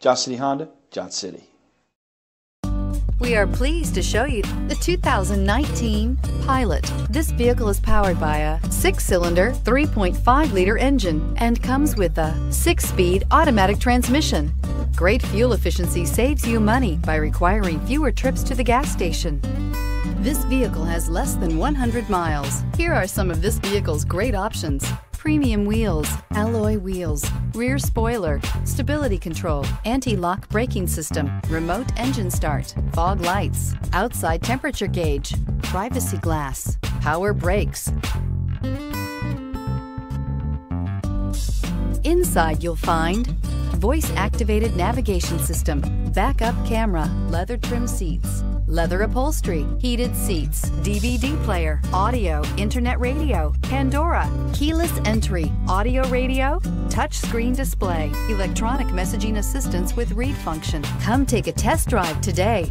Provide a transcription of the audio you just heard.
Johnson City Honda, Johnson City. We are pleased to show you the 2019 Pilot. This vehicle is powered by a six-cylinder, 3.5-liter engine and comes with a six-speed automatic transmission. Great fuel efficiency saves you money by requiring fewer trips to the gas station. This vehicle has less than 100 miles. Here are some of this vehicle's great options premium wheels, alloy wheels, rear spoiler, stability control, anti-lock braking system, remote engine start, fog lights, outside temperature gauge, privacy glass, power brakes. Inside you'll find voice-activated navigation system, backup camera, leather trim seats, leather upholstery, heated seats, DVD player, audio, internet radio, Pandora, keyless entry, audio radio, touchscreen display, electronic messaging assistance with read function. Come take a test drive today.